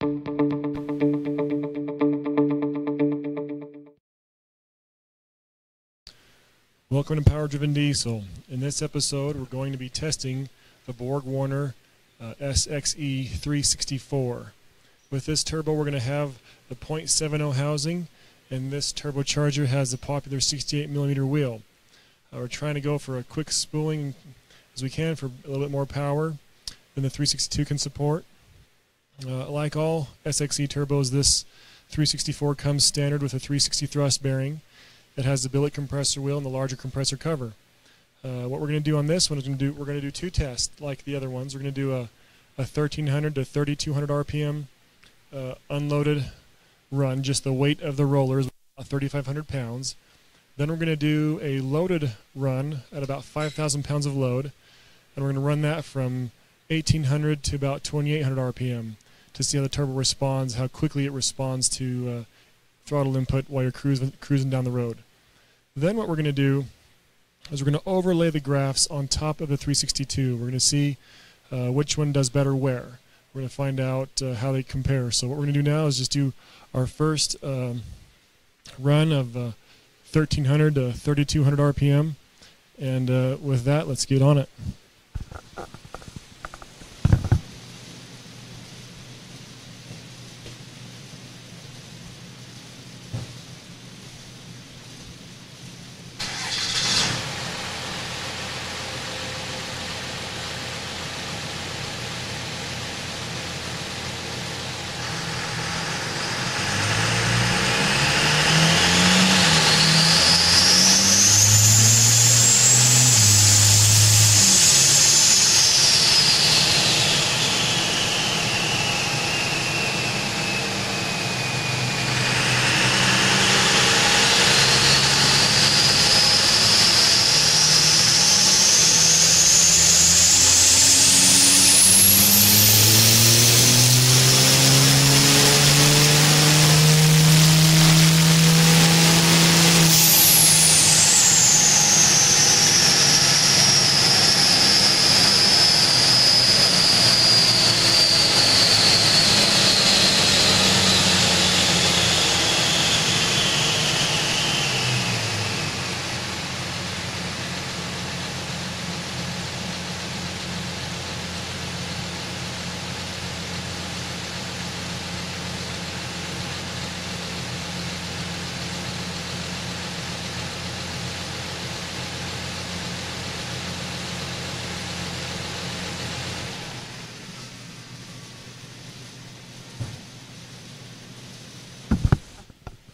Welcome to Power Driven Diesel. In this episode, we're going to be testing the Borg Warner uh, SXE 364. With this turbo, we're going to have the 0.70 housing, and this turbocharger has the popular 68 millimeter wheel. Uh, we're trying to go for a quick spooling as we can for a little bit more power than the 362 can support. Uh, like all SXE turbos, this 364 comes standard with a 360 thrust bearing. It has the billet compressor wheel and the larger compressor cover. Uh, what we're going to do on this one is to do we're going to do two tests like the other ones. We're going to do a, a 1300 to 3200 RPM uh, unloaded run, just the weight of the rollers, 3,500 pounds. Then we're going to do a loaded run at about 5,000 pounds of load, and we're going to run that from 1800 to about 2800 RPM to see how the turbo responds, how quickly it responds to uh, throttle input while you're cruising, cruising down the road. Then what we're going to do is we're going to overlay the graphs on top of the 362. We're going to see uh, which one does better where. We're going to find out uh, how they compare. So what we're going to do now is just do our first um, run of 1300 uh, to 3200 RPM. And uh, with that, let's get on it.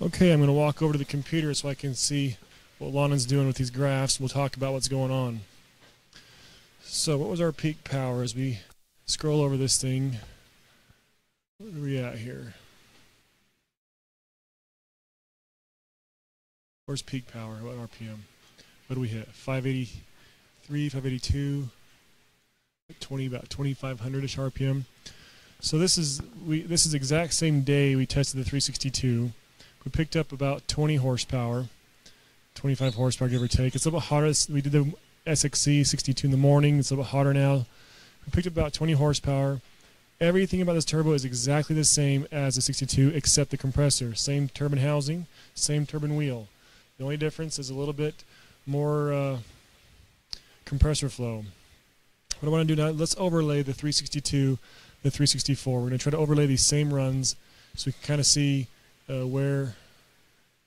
Okay, I'm going to walk over to the computer so I can see what Lonan's doing with these graphs. We'll talk about what's going on. So what was our peak power as we scroll over this thing? Where are we at here? Where's peak power? What RPM? What do we hit? 583, 582, 20 about 2500ish RPM. So this is we this is exact same day we tested the 362. We picked up about 20 horsepower, 25 horsepower give or take. It's a little bit hotter. We did the SXE 62 in the morning. It's a little bit hotter now. We picked up about 20 horsepower. Everything about this turbo is exactly the same as the 62 except the compressor. Same turbine housing, same turbine wheel. The only difference is a little bit more uh, compressor flow. What I want to do now, let's overlay the 362, the 364. We're going to try to overlay these same runs so we can kind of see uh, where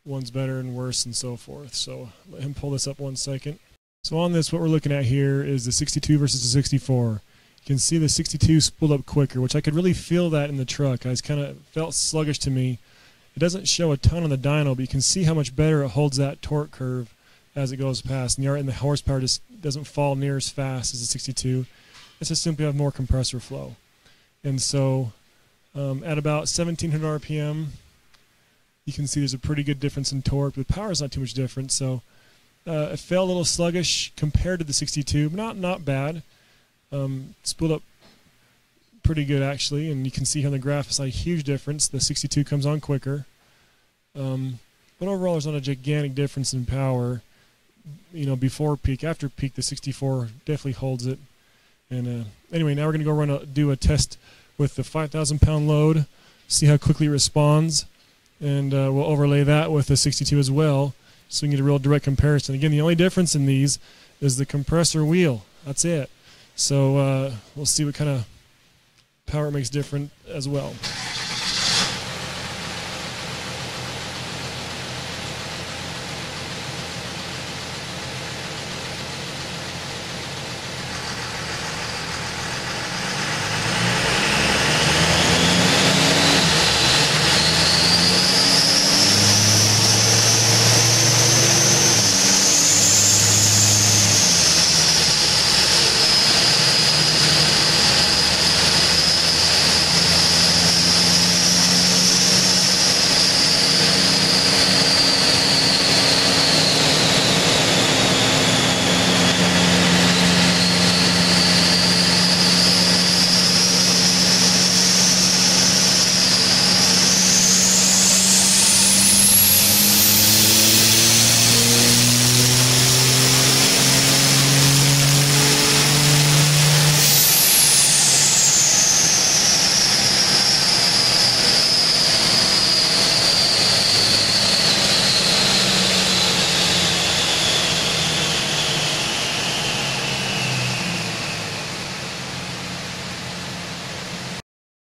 one's better and worse and so forth. So let him pull this up one second. So on this, what we're looking at here is the 62 versus the 64. You can see the 62 spooled up quicker, which I could really feel that in the truck. I was kind of felt sluggish to me. It doesn't show a ton on the dyno, but you can see how much better it holds that torque curve as it goes past. And the, and the horsepower just doesn't fall near as fast as the 62. It's just simply have more compressor flow. And so um, at about 1700 RPM, you can see there's a pretty good difference in torque. The power is not too much different, so uh, it felt a little sluggish compared to the 62, but not not bad. Um, spooled up pretty good actually, and you can see here on the graph it's like a huge difference. The 62 comes on quicker, um, but overall there's not a gigantic difference in power. You know, before peak, after peak, the 64 definitely holds it. And uh, anyway, now we're going to go run a, do a test with the 5,000 pound load see how quickly it responds, and uh, we'll overlay that with the 62 as well, so we can get a real direct comparison. Again, the only difference in these is the compressor wheel. That's it. So uh, we'll see what kind of power it makes different as well.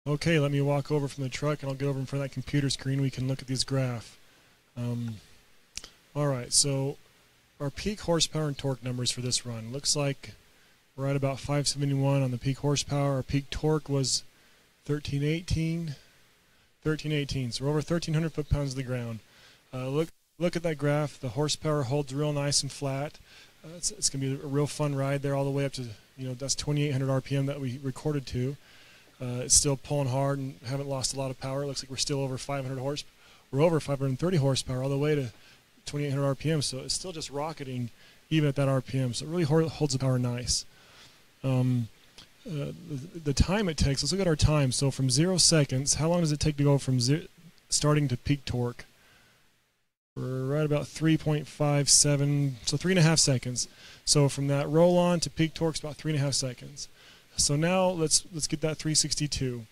Okay, let me walk over from the truck and I'll get over in front of that computer screen. We can look at this graph. Um, all right, so our peak horsepower and torque numbers for this run. Looks like we're at about 571 on the peak horsepower. Our peak torque was 1318. 1318. So we're over 1,300 foot-pounds of the ground. Uh, look, look at that graph. The horsepower holds real nice and flat. Uh, it's, it's going to be a real fun ride there all the way up to, you know, that's 2,800 RPM that we recorded to. Uh, it's still pulling hard and haven't lost a lot of power. It looks like we're still over 500 horse. We're over 530 horsepower all the way to 2800 RPM. So it's still just rocketing even at that RPM. So it really holds the power nice. Um, uh, the, the, time it takes, let's look at our time. So from zero seconds, how long does it take to go from starting to peak torque? We're right about 3.57, so three and a half seconds. So from that roll on to peak torque is about three and a half seconds. So now let's let's get that 362,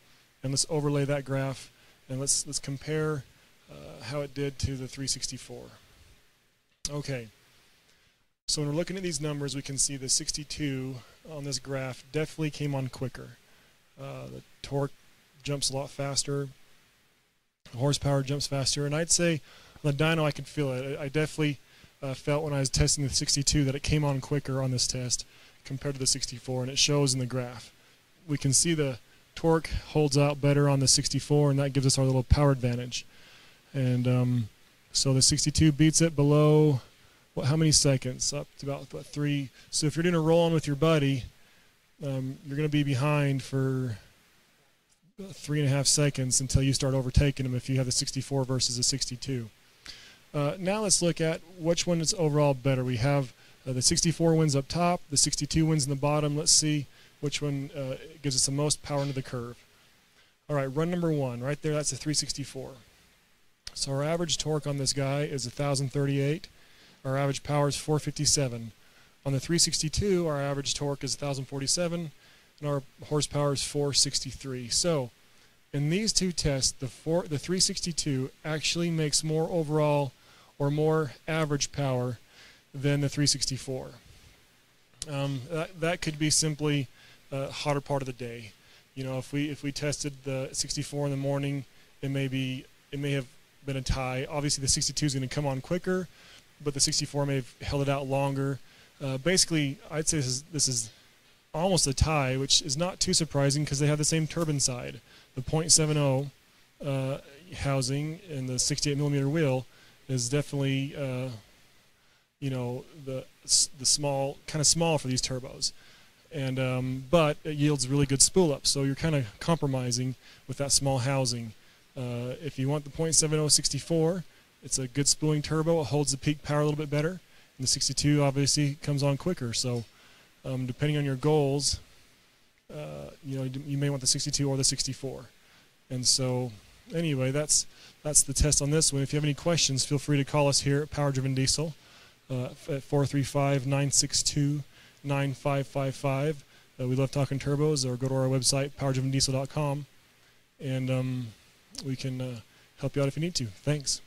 and let's overlay that graph, and let's let's compare uh, how it did to the 364. Okay. So when we're looking at these numbers, we can see the 62 on this graph definitely came on quicker. Uh, the torque jumps a lot faster. The horsepower jumps faster, and I'd say on the dyno I could feel it. I definitely uh, felt when I was testing the 62 that it came on quicker on this test compared to the 64, and it shows in the graph. We can see the torque holds out better on the 64, and that gives us our little power advantage. And um, so the 62 beats it below what, how many seconds? Up to about what, three. So if you're doing a roll on with your buddy, um, you're going to be behind for three and a half seconds until you start overtaking them if you have the 64 versus the 62. Uh, now let's look at which one is overall better. We have uh, the 64 wins up top, the 62 wins in the bottom. Let's see which one uh, gives us the most power into the curve. All right, run number one, right there, that's a 364. So our average torque on this guy is 1,038. Our average power is 457. On the 362, our average torque is 1,047, and our horsepower is 463. So in these two tests, the, four, the 362 actually makes more overall or more average power than the 364. Um, that, that could be simply a hotter part of the day. You know, if we if we tested the 64 in the morning, it may be it may have been a tie. Obviously, the 62 is going to come on quicker, but the 64 may have held it out longer. Uh, basically, I'd say this is this is almost a tie, which is not too surprising because they have the same turbine side. The .70 uh, housing and the 68 millimeter wheel is definitely uh, you know the the small kind of small for these turbos. And um, but it yields really good spool up so you're kind of compromising with that small housing. Uh, if you want the .70 64 it's a good spooling turbo. It holds the peak power a little bit better and the 62 obviously comes on quicker. So um, depending on your goals uh, you know you may want the 62 or the 64 and so anyway that's that's the test on this one. If you have any questions feel free to call us here at power driven diesel uh, at 435-962-9555. Uh, we love talking turbos, or go to our website, powerdrivendiesel.com. And um, we can uh, help you out if you need to. Thanks.